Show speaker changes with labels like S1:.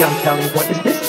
S1: Young Kelly, what is this?